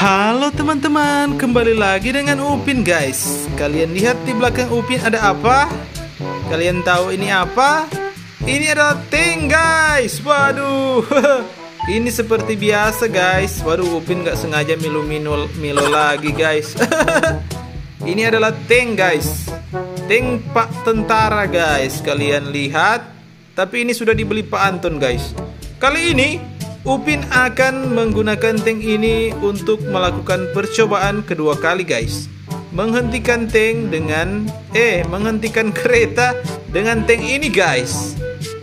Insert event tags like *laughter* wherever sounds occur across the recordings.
Halo teman-teman, kembali lagi dengan Upin guys. Kalian lihat di belakang Upin ada apa? Kalian tahu ini apa? Ini adalah tank guys. Waduh. *laughs* Ini seperti biasa guys. Waduh Upin gak sengaja milu-milo milo lagi guys. *laughs* Ini adalah tank guys. Tank pak tentara guys. Kalian lihat. Tapi ini sudah dibeli Pak Anton guys. Kali ini Upin akan menggunakan tank ini untuk melakukan percobaan kedua kali guys. Menghentikan tank dengan Eh menghentikan *laughs* kereta dengan tank ini guys.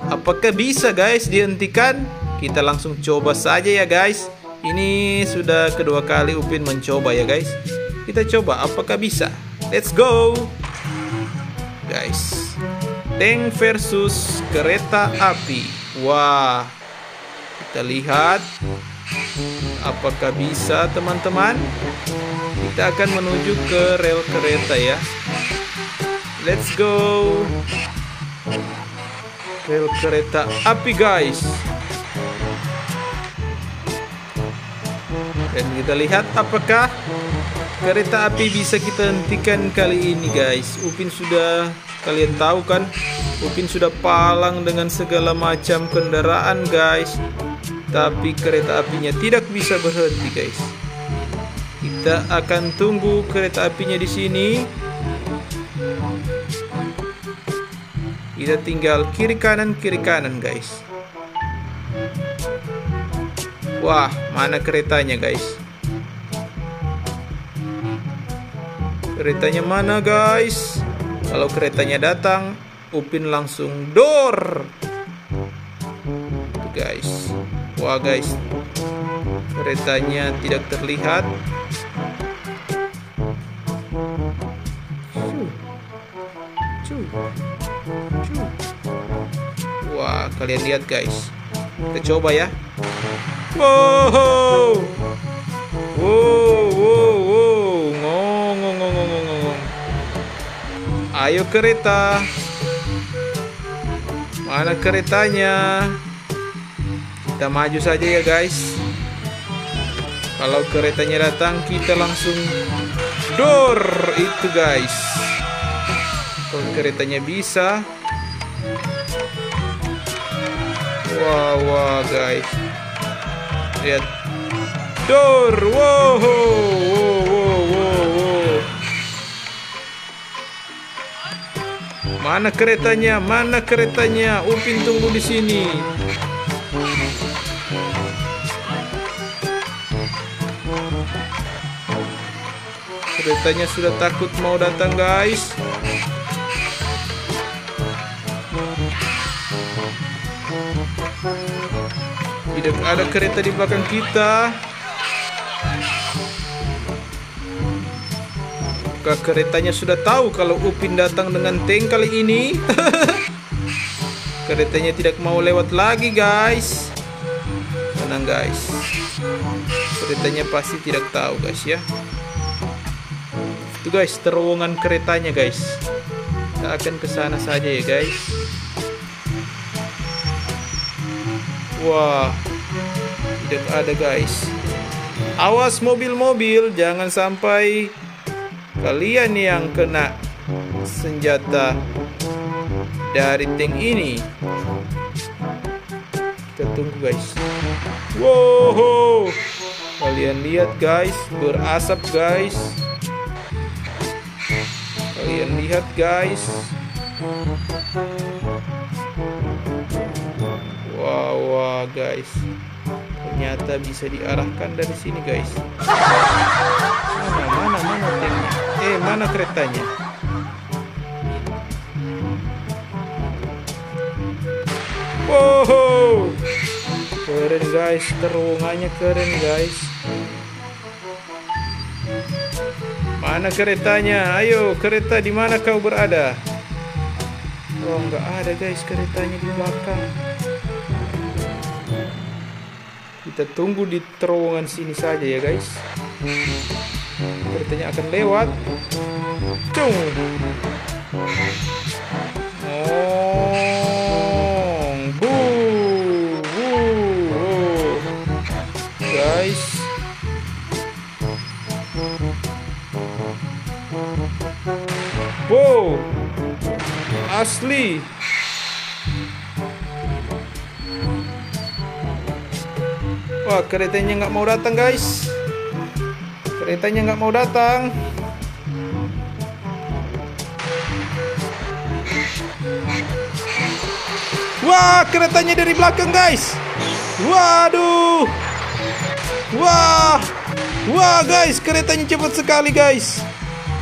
Apakah bisa guys dihentikan? Kita langsung coba saja ya guys. Ini sudah kedua kali Upin mencoba ya guys. Kita coba apakah bisa? Let's go! Guys Tank versus kereta api. Wah kita lihat apakah bisa teman-teman. Kita akan menuju ke rel kereta ya. Let's go. Rel kereta api guys. Dan kita lihat apakah kereta api bisa kita hentikan kali ini guys. Upin sudah kalian tahu kan Upin sudah palang dengan segala macam kendaraan guys tapi kereta apinya tidak bisa berhenti guys. Kita akan tunggu kereta apinya di sini. Kita tinggal kiri kanan kiri kanan guys. Wah mana keretanya guys? Keretanya mana guys? Kalau keretanya datang Upin langsung door. Guys Wah guys. Keretanya tidak terlihat. Wah kalian lihat guys. Kita coba ya. Wow. Wow wow wow. Ngong ngong ngong ngong ngong. Ayo kereta. Mana keretanya kita maju saja ya guys. Kalau keretanya datang kita langsung door itu guys. Kalau keretanya bisa. Wah wah guys. Lihat. Wow wow wow wow, wow. mana keretanya? Mana keretanya? Upin tunggu di sini Keretanya sudah takut mau datang guys. Tidak ada kereta di belakang kita. Apakah keretanya sudah tahu kalau Upin datang dengan tank kali ini? *laughs* Keretanya tidak mau lewat lagi guys. Tenang guys. Keretanya pasti tidak tahu guys ya itu guys terowongan keretanya guys. Kita akan ke sana saja ya guys. Wah tidak ada guys. Awas mobil-mobil jangan sampai kalian yang kena senjata dari tank ini. Kita tunggu guys. Wow kalian lihat guys berasap guys Kalian lihat guys. Wow, wow guys. Ternyata bisa diarahkan dari sini guys. Mana mana mana tanknya? Eh mana keretanya? Wow, keren guys, terowongannya keren guys. Mana keretanya? Ayo, kereta di mana kau berada? Oh, nggak ada guys keretanya di belakang. Kita tunggu di terowongan sini saja ya guys. Keretanya akan lewat. Cung. Guys, Wow, asli. Wah, keretanya nggak mau datang, guys. Keretanya nggak mau datang. Wah, keretanya dari belakang, guys. Waduh. Wah. Wah, guys, keretanya cepat sekali, guys.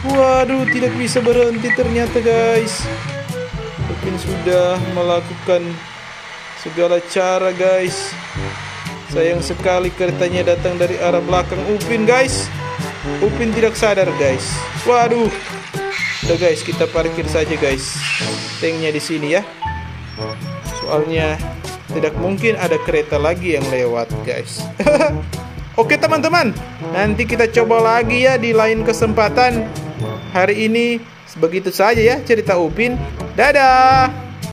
Waduh, tidak bisa berhenti ternyata, guys. Mungkin sudah melakukan segala cara, guys. Sayang sekali keretanya datang dari arah belakang Upin, guys. Upin tidak sadar, guys. Waduh. Udah, guys, kita parkir saja, guys. Tanknya di sini ya. Soalnya tidak mungkin ada kereta lagi yang lewat, guys. *laughs* Oke, teman-teman. Nanti kita coba lagi ya di lain kesempatan. Hari ini begitu saja ya cerita Upin. Dadah.